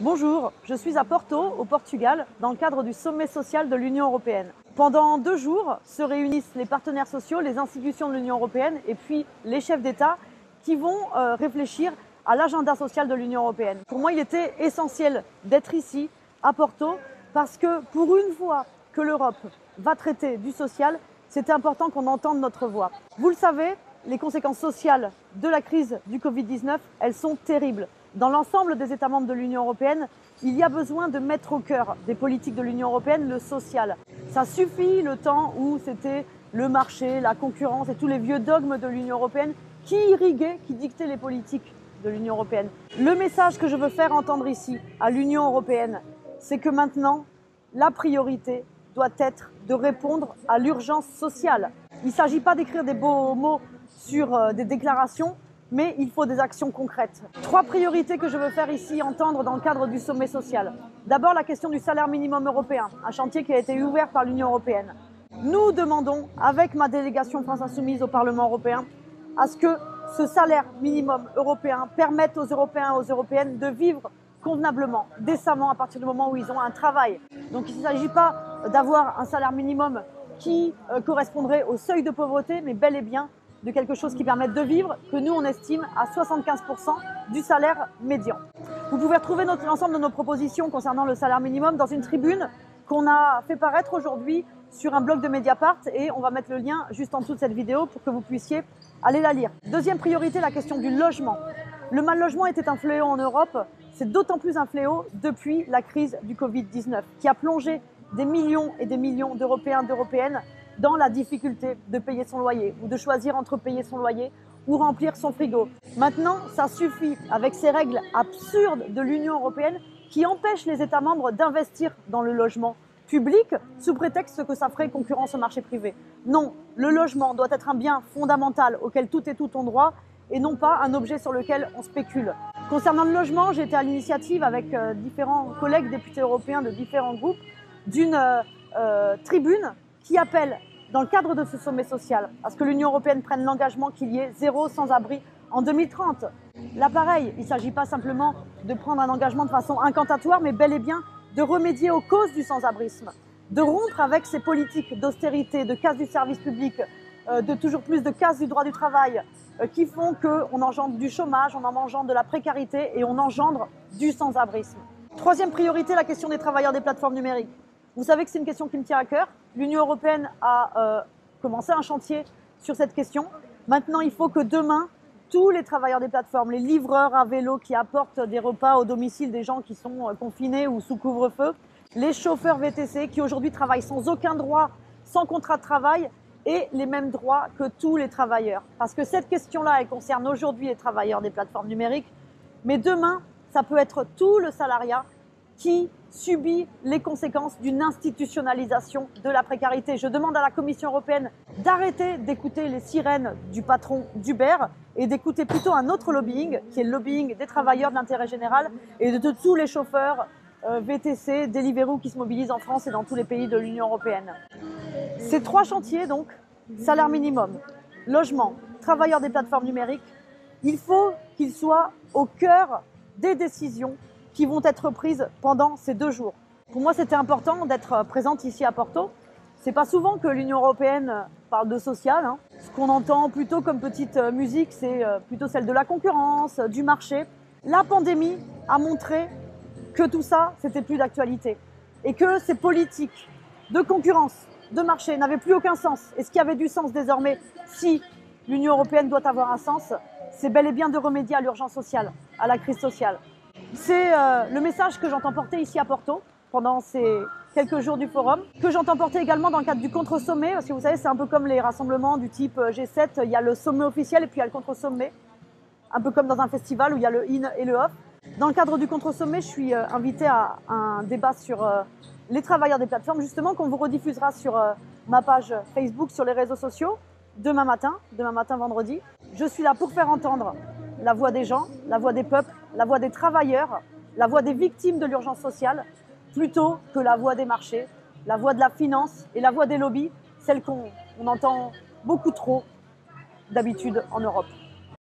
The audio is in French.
Bonjour, je suis à Porto, au Portugal, dans le cadre du sommet social de l'Union européenne. Pendant deux jours se réunissent les partenaires sociaux, les institutions de l'Union européenne et puis les chefs d'État qui vont euh, réfléchir à l'agenda social de l'Union européenne. Pour moi, il était essentiel d'être ici, à Porto, parce que pour une fois que l'Europe va traiter du social, c'était important qu'on entende notre voix. Vous le savez, les conséquences sociales de la crise du Covid-19, elles sont terribles. Dans l'ensemble des États membres de l'Union européenne, il y a besoin de mettre au cœur des politiques de l'Union européenne le social. Ça suffit le temps où c'était le marché, la concurrence et tous les vieux dogmes de l'Union européenne qui irriguaient, qui dictaient les politiques de l'Union européenne. Le message que je veux faire entendre ici, à l'Union européenne, c'est que maintenant, la priorité doit être de répondre à l'urgence sociale. Il ne s'agit pas d'écrire des beaux mots sur euh, des déclarations, mais il faut des actions concrètes. Trois priorités que je veux faire ici entendre dans le cadre du sommet social. D'abord, la question du salaire minimum européen, un chantier qui a été ouvert par l'Union européenne. Nous demandons, avec ma délégation France Insoumise au Parlement européen, à ce que ce salaire minimum européen permette aux Européens et aux Européennes de vivre convenablement, décemment, à partir du moment où ils ont un travail. Donc il ne s'agit pas d'avoir un salaire minimum qui euh, correspondrait au seuil de pauvreté, mais bel et bien de quelque chose qui permette de vivre, que nous on estime à 75% du salaire médian. Vous pouvez retrouver l'ensemble de nos propositions concernant le salaire minimum dans une tribune qu'on a fait paraître aujourd'hui sur un blog de Mediapart et on va mettre le lien juste en dessous de cette vidéo pour que vous puissiez aller la lire. Deuxième priorité, la question du logement. Le mal logement était un fléau en Europe, c'est d'autant plus un fléau depuis la crise du Covid-19 qui a plongé des millions et des millions d'Européens, d'Européennes dans la difficulté de payer son loyer ou de choisir entre payer son loyer ou remplir son frigo. Maintenant, ça suffit avec ces règles absurdes de l'Union européenne qui empêchent les États membres d'investir dans le logement public sous prétexte que ça ferait concurrence au marché privé. Non, le logement doit être un bien fondamental auquel tout et tout ont droit et non pas un objet sur lequel on spécule. Concernant le logement, été à l'initiative avec euh, différents collègues députés européens de différents groupes d'une euh, euh, tribune qui appelle, dans le cadre de ce sommet social, à ce que l'Union européenne prenne l'engagement qu'il y ait zéro sans-abri en 2030. Là, pareil, il ne s'agit pas simplement de prendre un engagement de façon incantatoire, mais bel et bien de remédier aux causes du sans-abrisme, de rompre avec ces politiques d'austérité, de casse du service public, euh, de toujours plus de casse du droit du travail, euh, qui font qu'on engendre du chômage, on engendre de la précarité et on engendre du sans-abrisme. Troisième priorité, la question des travailleurs des plateformes numériques. Vous savez que c'est une question qui me tient à cœur. L'Union européenne a euh, commencé un chantier sur cette question. Maintenant, il faut que demain, tous les travailleurs des plateformes, les livreurs à vélo qui apportent des repas au domicile des gens qui sont euh, confinés ou sous couvre-feu, les chauffeurs VTC qui aujourd'hui travaillent sans aucun droit, sans contrat de travail, aient les mêmes droits que tous les travailleurs. Parce que cette question-là, elle concerne aujourd'hui les travailleurs des plateformes numériques, mais demain, ça peut être tout le salariat qui subit les conséquences d'une institutionnalisation de la précarité. Je demande à la Commission européenne d'arrêter d'écouter les sirènes du patron d'Uber et d'écouter plutôt un autre lobbying, qui est le lobbying des travailleurs de l'intérêt général et de, tous les chauffeurs euh, VTC, Deliveroo qui se mobilisent en France et dans tous les pays de l'Union européenne. Ces trois chantiers, donc, salaire minimum, logement, travailleurs des plateformes numériques, il faut qu'ils soient au cœur des décisions qui vont être prises pendant ces deux jours. Pour moi, c'était important d'être présente ici à Porto. C'est pas souvent que l'Union européenne parle de social. Hein. Ce qu'on entend plutôt comme petite musique, c'est euh, plutôt celle de la concurrence, du marché. La pandémie a montré que tout ça, c'était plus d'actualité. Et que ces politiques de concurrence, de marché n'avaient plus aucun sens. Et ce qui avait du sens désormais, si l'Union européenne doit avoir un sens, c'est bel et bien de remédier à l'urgence sociale, à la crise sociale. C'est euh, le message que j'entends porter ici à Porto pendant ces quelques jours du forum, que j'entends porter également dans le cadre du contre-sommet, parce que vous savez, c'est un peu comme les rassemblements du type euh, G7, il y a le sommet officiel et puis il y a le contre-sommet, un peu comme dans un festival où il y a le in et le off. Dans le cadre du contre-sommet, je suis euh, invitée à un débat sur les travailleurs des plateformes, justement, qu'on vous rediffusera sur ma page Facebook, sur les réseaux sociaux, demain matin, demain matin vendredi. Je suis là pour faire entendre la voix des gens, la voix des peuples, la voix des travailleurs, la voix des victimes de l'urgence sociale, plutôt que la voix des marchés, la voix de la finance et la voix des lobbies, celle qu'on entend beaucoup trop d'habitude en Europe.